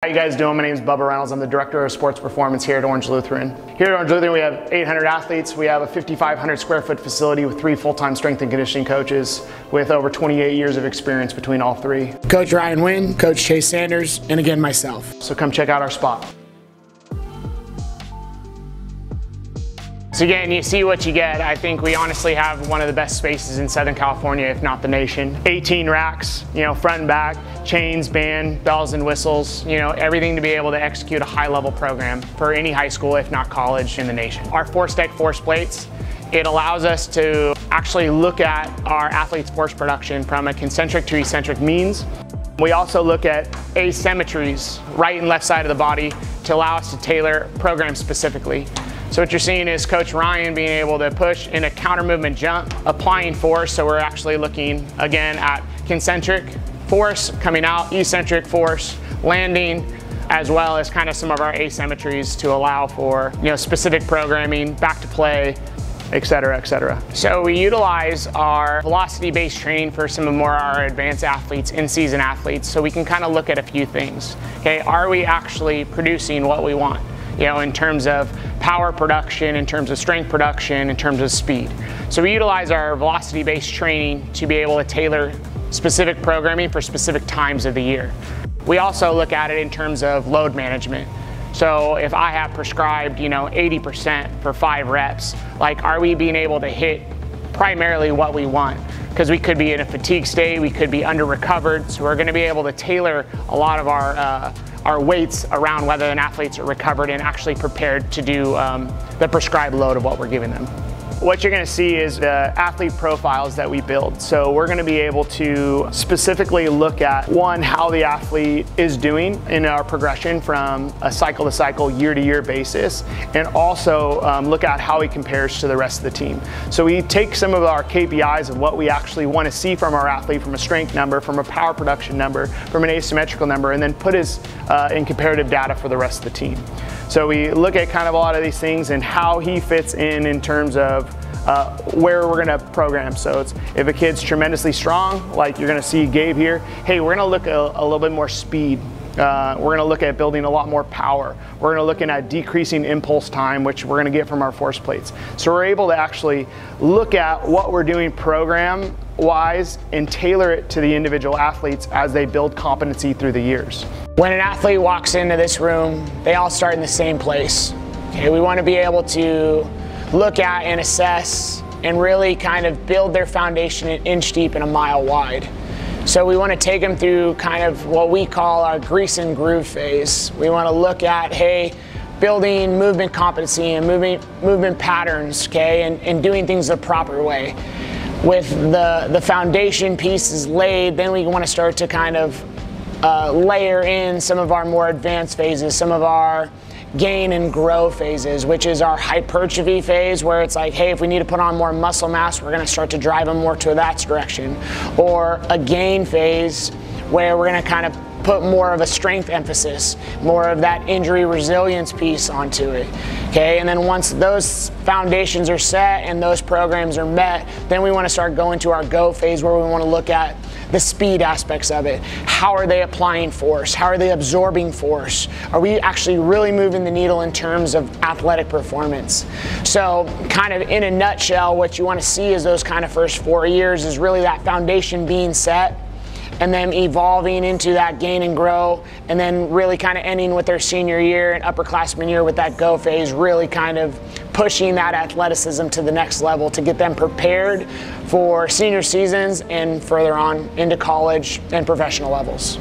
How you guys doing? My name is Bubba Reynolds. I'm the Director of Sports Performance here at Orange Lutheran. Here at Orange Lutheran we have 800 athletes. We have a 5,500 square foot facility with three full-time strength and conditioning coaches with over 28 years of experience between all three. Coach Ryan Wynn, Coach Chase Sanders, and again myself. So come check out our spot. So again, you see what you get. I think we honestly have one of the best spaces in Southern California, if not the nation. 18 racks, you know, front and back, chains, band, bells and whistles, you know, everything to be able to execute a high level program for any high school, if not college in the nation. Our force deck force plates, it allows us to actually look at our athletes' force production from a concentric to eccentric means. We also look at asymmetries, right and left side of the body, to allow us to tailor programs specifically. So what you're seeing is Coach Ryan being able to push in a counter movement jump, applying force. So we're actually looking again at concentric force coming out, eccentric force, landing, as well as kind of some of our asymmetries to allow for you know specific programming, back to play, et cetera, et cetera. So we utilize our velocity-based training for some of more our advanced athletes, in-season athletes, so we can kind of look at a few things. Okay, are we actually producing what we want? You know, in terms of power production, in terms of strength production, in terms of speed. So we utilize our velocity-based training to be able to tailor specific programming for specific times of the year. We also look at it in terms of load management. So if I have prescribed, you know, 80% for five reps, like are we being able to hit primarily what we want? Because we could be in a fatigue state, we could be under recovered, so we're gonna be able to tailor a lot of our uh, our weights around whether an athletes recovered and actually prepared to do um, the prescribed load of what we're giving them. What you're gonna see is the athlete profiles that we build. So we're gonna be able to specifically look at one, how the athlete is doing in our progression from a cycle to cycle, year to year basis, and also um, look at how he compares to the rest of the team. So we take some of our KPIs of what we actually wanna see from our athlete from a strength number, from a power production number, from an asymmetrical number, and then put his uh, in comparative data for the rest of the team. So we look at kind of a lot of these things and how he fits in in terms of uh, where we're gonna program. So it's if a kid's tremendously strong, like you're gonna see Gabe here, hey, we're gonna look a, a little bit more speed. Uh, we're going to look at building a lot more power. We're going to look at decreasing impulse time, which we're going to get from our force plates. So we're able to actually look at what we're doing program wise and tailor it to the individual athletes as they build competency through the years. When an athlete walks into this room, they all start in the same place. Okay, we want to be able to look at and assess and really kind of build their foundation an inch deep and a mile wide. So we want to take them through kind of what we call our grease and groove phase. We want to look at, hey, building movement competency and moving, movement patterns, okay, and, and doing things the proper way. With the, the foundation pieces laid, then we want to start to kind of uh, layer in some of our more advanced phases, some of our gain and grow phases, which is our hypertrophy phase, where it's like, hey, if we need to put on more muscle mass, we're going to start to drive them more to that direction. Or a gain phase, where we're going to kind of put more of a strength emphasis, more of that injury resilience piece onto it. Okay, and then once those foundations are set and those programs are met, then we want to start going to our go phase where we want to look at the speed aspects of it. How are they applying force? How are they absorbing force? Are we actually really moving the needle in terms of athletic performance? So, kind of in a nutshell, what you want to see is those kind of first four years is really that foundation being set and then evolving into that gain and grow, and then really kind of ending with their senior year and upperclassman year with that go phase, really kind of pushing that athleticism to the next level to get them prepared for senior seasons and further on into college and professional levels.